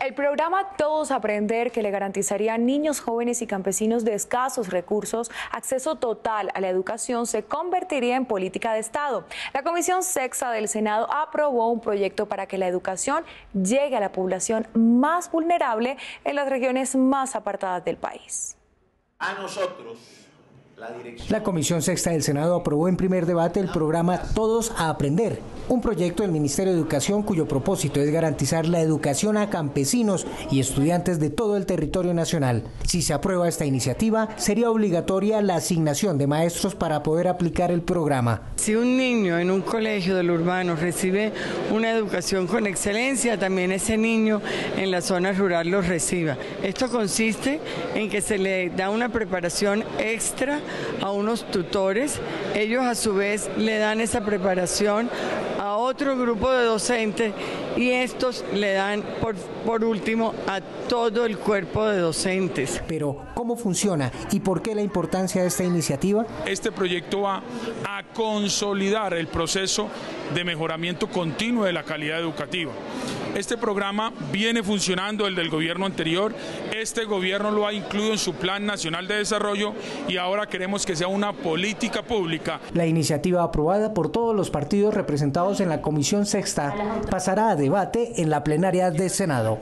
El programa Todos Aprender, que le garantizaría a niños, jóvenes y campesinos de escasos recursos acceso total a la educación, se convertiría en política de Estado. La Comisión Sexta del Senado aprobó un proyecto para que la educación llegue a la población más vulnerable en las regiones más apartadas del país. A nosotros la Comisión Sexta del Senado aprobó en primer debate el programa Todos a Aprender, un proyecto del Ministerio de Educación cuyo propósito es garantizar la educación a campesinos y estudiantes de todo el territorio nacional. Si se aprueba esta iniciativa, sería obligatoria la asignación de maestros para poder aplicar el programa. Si un niño en un colegio del urbano recibe una educación con excelencia, también ese niño en la zona rural lo reciba. Esto consiste en que se le da una preparación extra a unos tutores, ellos a su vez le dan esa preparación otro grupo de docentes y estos le dan por, por último a todo el cuerpo de docentes. Pero, ¿cómo funciona y por qué la importancia de esta iniciativa? Este proyecto va a consolidar el proceso de mejoramiento continuo de la calidad educativa. Este programa viene funcionando el del gobierno anterior, este gobierno lo ha incluido en su Plan Nacional de Desarrollo y ahora queremos que sea una política pública. La iniciativa aprobada por todos los partidos representados en la Comisión Sexta pasará a debate en la plenaria del Senado.